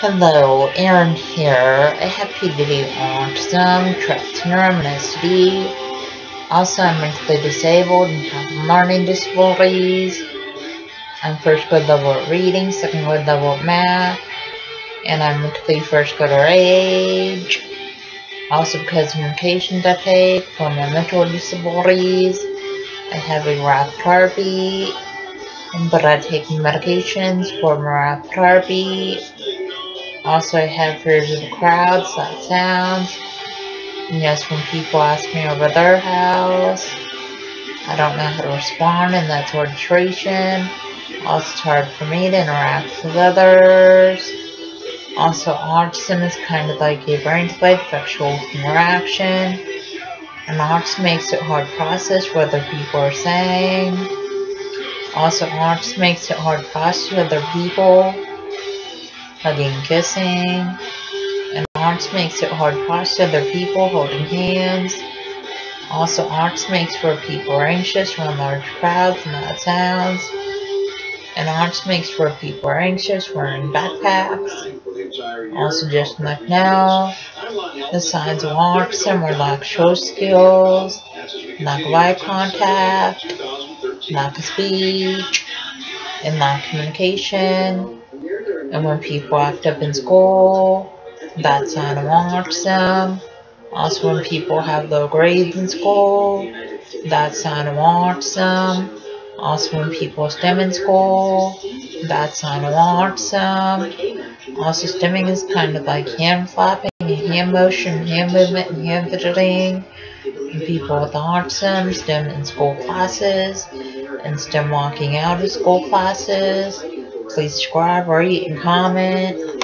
Hello, Aaron here. A happy video on some traits and reminiscence. Also, I'm mentally disabled and have learning disabilities. I'm first grade level at reading, second grade level at math, and I'm mentally first grade at age. Also, because of medications I take for my mental disabilities, I have a rap therapy, but I take medications for my rap therapy. Also, I have fears of crowds, loud sounds. And yes, when people ask me over their house, I don't know how to respond, and that's arbitration. Also, it's hard for me to interact with others. Also, autism is kind of like a brain-delayed sexual interaction. And autism makes it hard to process what other people are saying. Also, autism makes it hard to process other people hugging, kissing, and arts makes it hard process other people holding hands. Also, arts makes for people are anxious around large crowds and loud sounds. And arts makes for people are anxious wearing backpacks. Also, just like now, the signs of autism are lack show skills, lack of eye contact, lack of speech, lack of communication. And when people act up in school, that's sign of autism. Also, when people have low grades in school, that's sign of autism. Also, when people stim in school, that's sign of autism. Also, stimming is kind of like hand flapping, hand motion, hand movement, and hand fidgeting. People with autism stim in school classes, and stim walking out of school classes. Please subscribe, rate, and comment.